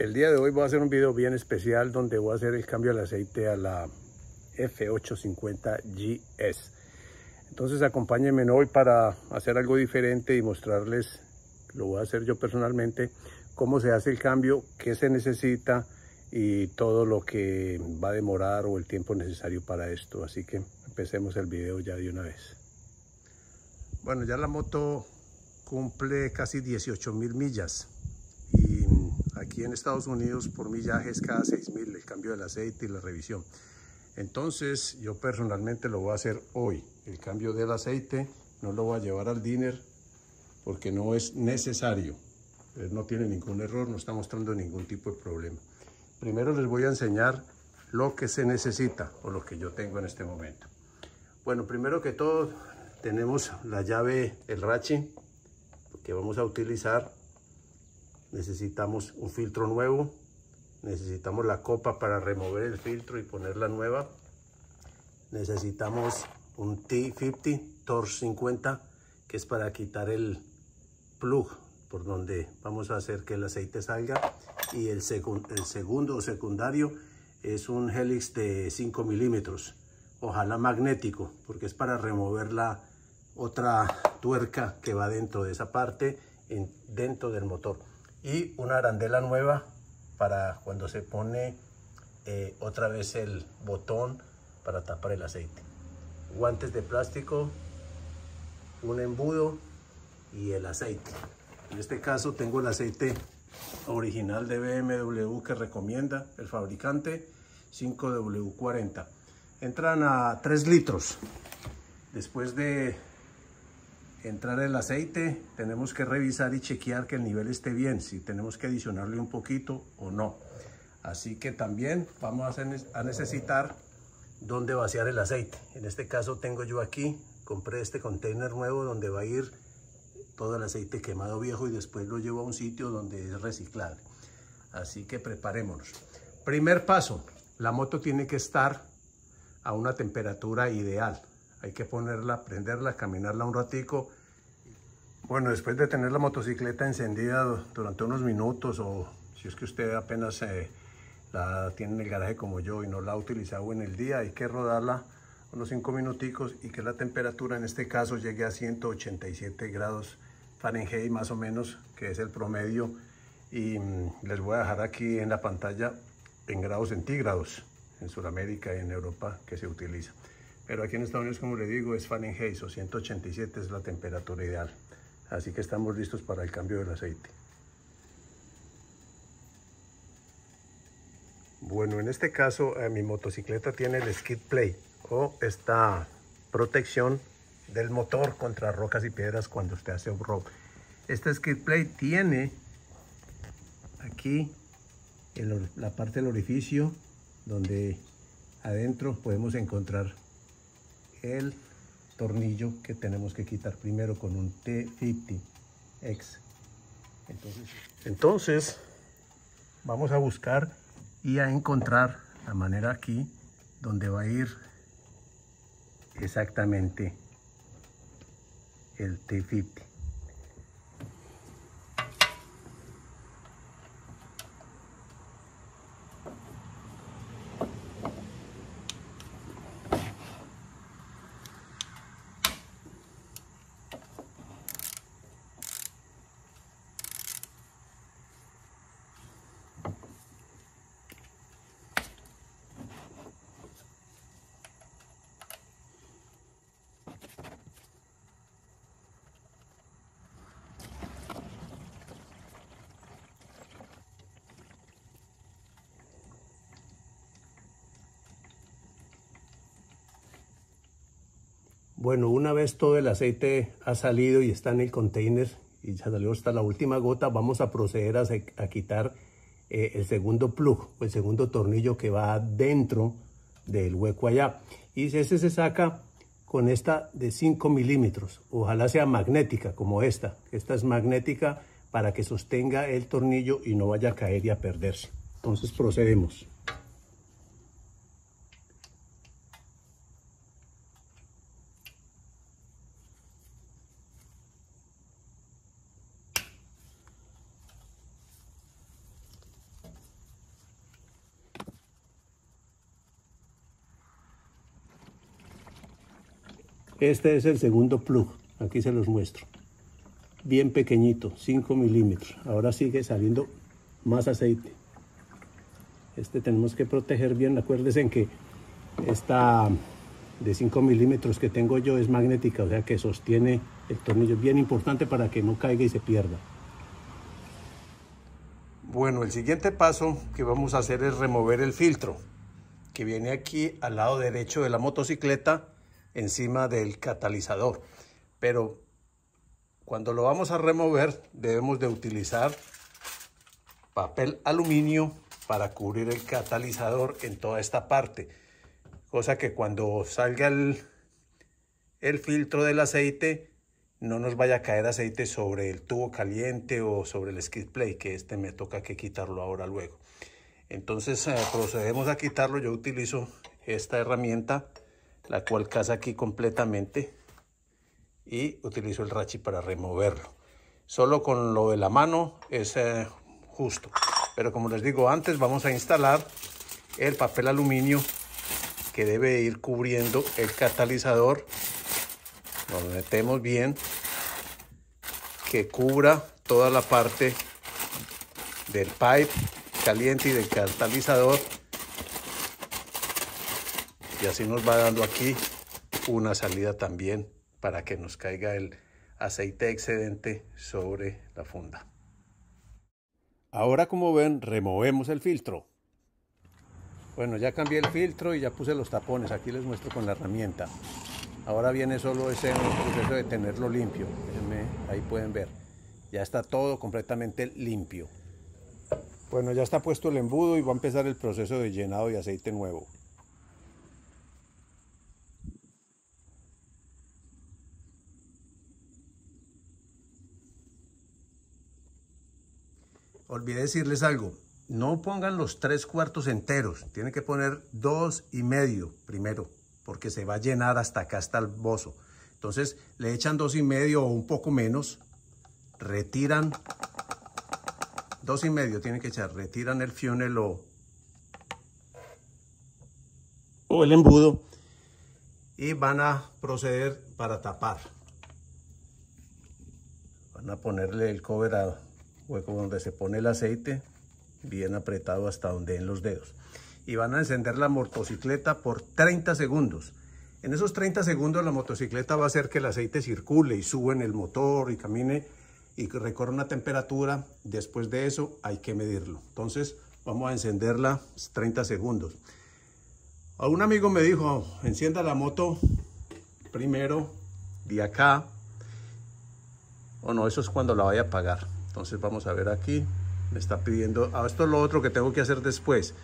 El día de hoy voy a hacer un video bien especial donde voy a hacer el cambio del aceite a la F850GS. Entonces acompáñenme hoy para hacer algo diferente y mostrarles, lo voy a hacer yo personalmente, cómo se hace el cambio, qué se necesita y todo lo que va a demorar o el tiempo necesario para esto. Así que empecemos el video ya de una vez. Bueno, ya la moto cumple casi 18 mil millas aquí en Estados Unidos por millaje es cada 6 mil el cambio del aceite y la revisión. Entonces yo personalmente lo voy a hacer hoy, el cambio del aceite, no lo voy a llevar al dinner porque no es necesario, no tiene ningún error, no está mostrando ningún tipo de problema. Primero les voy a enseñar lo que se necesita o lo que yo tengo en este momento. Bueno, primero que todo tenemos la llave, el rachi, que vamos a utilizar. Necesitamos un filtro nuevo. Necesitamos la copa para remover el filtro y ponerla nueva. Necesitamos un T50 Torx 50 que es para quitar el plug por donde vamos a hacer que el aceite salga y el, segundo secundario es un helix de 5 milímetros ojalá magnético porque es para remover la otra tuerca que va dentro de esa parte, en, dentro del motor. Y una arandela nueva para cuando se pone eh, otra vez el botón para tapar el aceite. Guantes de plástico, un embudo y el aceite. En este caso tengo el aceite original de BMW que recomienda el fabricante 5W40. Entran a 3 litros. Después de entrar el aceite, tenemos que revisar y chequear que el nivel esté bien, si tenemos que adicionarle un poquito o no. Así que también vamos a necesitar dónde vaciar el aceite. En este caso tengo yo aquí, compré este container nuevo donde va a ir todo el aceite quemado viejo y después lo llevo a un sitio donde es reciclable. Así que preparémonos. Primer paso, la moto tiene que estar a una temperatura ideal hay que ponerla, prenderla, caminarla un ratico. Bueno, después de tener la motocicleta encendida durante unos minutos o si es que usted apenas eh, la tiene en el garaje como yo y no la ha utilizado en el día, hay que rodarla unos 5 minuticos y que la temperatura en este caso llegue a 187 grados Fahrenheit más o menos, que es el promedio. Y mm, les voy a dejar aquí en la pantalla en grados centígrados en Sudamérica y en Europa que se utiliza. Pero aquí en Estados Unidos, como le digo, es Fahrenheit o 187 es la temperatura ideal. Así que estamos listos para el cambio del aceite. Bueno, en este caso eh, mi motocicleta tiene el skid plate o esta protección del motor contra rocas y piedras cuando usted hace off-road. Este skid plate tiene aquí en la parte del orificio donde adentro podemos encontrar el tornillo que tenemos que quitar primero con un T50X. Entonces, entonces vamos a buscar y a encontrar la manera aquí donde va a ir exactamente el T50. Bueno, una vez todo el aceite ha salido y está en el container y ya salió hasta la última gota, vamos a proceder a, quitar eh, el segundo plug, el segundo tornillo que va dentro del hueco allá. Y ese se saca con esta de 5 milímetros. Ojalá sea magnética como esta. Esta es magnética para que sostenga el tornillo y no vaya a caer y a perderse. Entonces procedemos. Este es el segundo plug, aquí se los muestro. Bien pequeñito, 5 milímetros. Ahora sigue saliendo más aceite. Este tenemos que proteger bien, acuérdense en que esta de 5 milímetros que tengo yo es magnética, o sea que sostiene el tornillo bien importante para que no caiga y se pierda. Bueno, el siguiente paso que vamos a hacer es remover el filtro que viene aquí al lado derecho de la motocicleta encima del catalizador. Pero cuando lo vamos a remover debemos de utilizar papel aluminio para cubrir el catalizador en toda esta parte. Cosa que cuando salga el, el filtro del aceite no nos vaya a caer aceite sobre el tubo caliente o sobre el skid plate, que este me toca que quitarlo ahora luego. Entonces eh, procedemos a quitarlo. Yo utilizo esta herramienta, la cual casa aquí completamente y utilizo el rachi para removerlo. Solo con lo de la mano es eh, justo. Pero como les digo antes, vamos a instalar el papel aluminio que debe ir cubriendo el catalizador. Lo metemos bien, que cubra toda la parte del pipe caliente y del catalizador. Y así nos va dando aquí una salida también para que nos caiga el aceite excedente sobre la funda. Ahora como ven removemos el filtro. Bueno ya cambié el filtro y ya puse los tapones. Aquí les muestro con la herramienta. Ahora viene solo ese proceso de tenerlo limpio. ahí pueden ver. Ya está todo completamente limpio. Bueno, ya está puesto el embudo y va a empezar el proceso de llenado de aceite nuevo. Olvidé decirles algo, no pongan los tres cuartos enteros, tienen que poner dos y medio primero, porque se va a llenar hasta acá, hasta el bozo. Entonces le echan dos y medio o un poco menos, retiran dos y medio tienen que echar, retiran el funnel o, o el embudo y van a proceder para tapar. Van a ponerle el cover a hueco donde se pone el aceite, bien apretado hasta donde en los dedos. Y van a encender la motocicleta por 30 segundos. En esos 30 segundos la motocicleta va a hacer que el aceite circule y sube en el motor y camine y recorre una temperatura, después de eso hay que medirlo. Entonces vamos a encenderla 30 segundos. A un amigo me dijo, encienda la moto primero de acá. O no, eso es cuando la vaya a apagar. Entonces vamos a ver aquí. Me está pidiendo, ah, esto es lo otro que tengo que hacer después.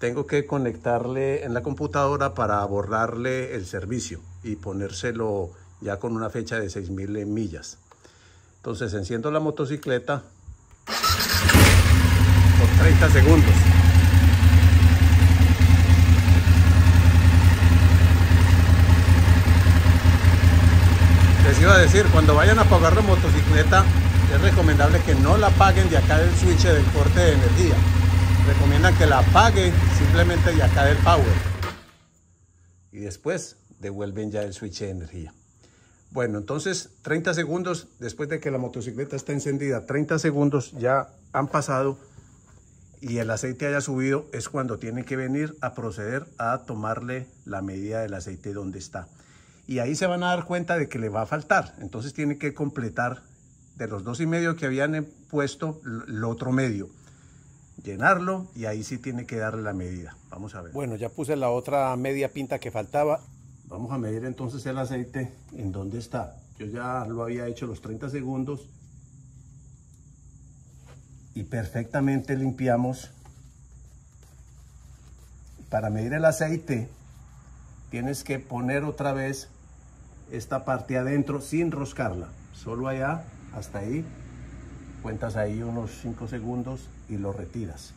Tengo que conectarle en la computadora para borrarle el servicio y ponérselo ya con una fecha de 6.000 millas. Entonces enciendo la motocicleta por 30 segundos. Les iba a decir, cuando vayan a apagar la motocicleta, es recomendable que no la apaguen de acá del switch del corte de energía. Recomiendan que la apaguen simplemente de acá del power. Y después devuelven ya el switch de energía. Bueno, entonces 30 segundos después de que la motocicleta está encendida, 30 segundos ya han pasado y el aceite haya subido, es cuando tiene que venir a proceder a tomarle la medida del aceite donde está. Y ahí se van a dar cuenta de que le va a faltar. Entonces tiene que completar de los dos y medio que habían puesto el otro medio. Llenarlo y ahí sí tiene que darle la medida. Vamos a ver. Bueno, ya puse la otra media pinta que faltaba Vamos a medir entonces el aceite en dónde está. Yo ya lo había hecho los 30 segundos y perfectamente limpiamos. Para medir el aceite tienes que poner otra vez esta parte adentro sin roscarla. Solo allá, hasta ahí. Cuentas ahí unos 5 segundos y lo retiras.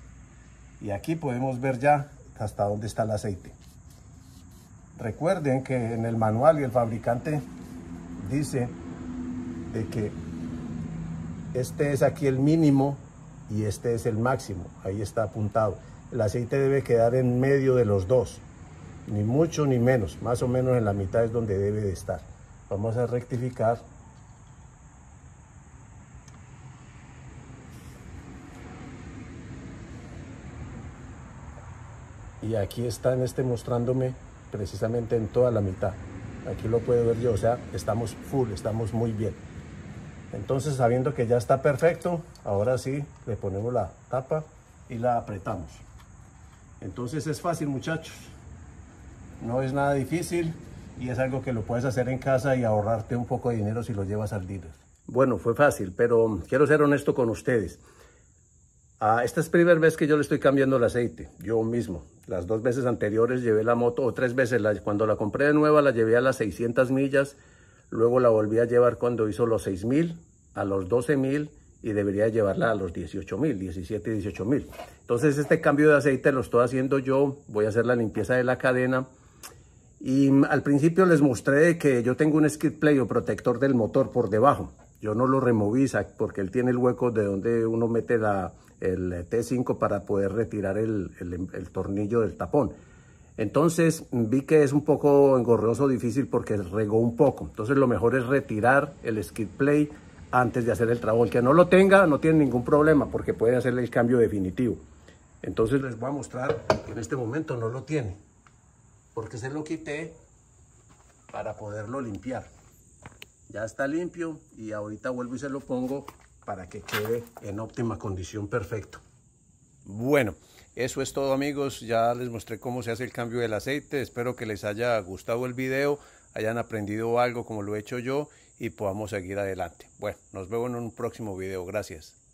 Y aquí podemos ver ya hasta dónde está el aceite. Recuerden que en el manual y el fabricante dice de que este es aquí el mínimo y este es el máximo. Ahí está apuntado. El aceite debe quedar en medio de los dos. Ni mucho ni menos. Más o menos en la mitad es donde debe de estar. vamos a rectificar y aquí está en este mostrándome precisamente en toda la mitad. Aquí lo puedo ver yo o sea estamos full estamos muy bien. Entonces sabiendo que ya está perfecto ahora sí le ponemos la tapa y la apretamos. Entonces es fácil muchachos. No es nada difícil y es algo que lo puedes hacer en casa y ahorrarte un poco de dinero si lo llevas al dealer. Bueno fue fácil pero quiero ser honesto con ustedes Ah, esta es la primera vez que yo le estoy cambiando el aceite, yo mismo. Las dos veces anteriores llevé la moto, o tres veces, cuando la compré de nueva la llevé a las 600 millas, luego la volví a llevar cuando hizo los 6000, a los 12000 y debería llevarla a los 18000, 17 y 18000. Entonces este cambio de aceite lo estoy haciendo yo, voy a hacer la limpieza de la cadena. Y al principio les mostré que yo tengo un skid play o protector del motor por debajo. Yo no lo removí porque él tiene el hueco de donde uno mete la, el T5 para poder retirar el, tornillo del tapón. Entonces vi que es un poco engorroso, difícil porque regó un poco. Entonces lo mejor es retirar el skid play antes de hacer el trabajo. El que no lo tenga no tiene ningún problema porque puede hacerle el cambio definitivo. Entonces les voy a mostrar que en este momento no lo tiene. Porque se lo quité para poderlo limpiar. Ya está limpio y ahorita vuelvo y se lo pongo para que quede en óptima condición perfecto. Bueno, eso es todo amigos, ya les mostré cómo se hace el cambio del aceite, espero que les haya gustado el video, hayan aprendido algo como lo he hecho yo y podamos seguir adelante. Bueno, nos vemos en un próximo video, gracias.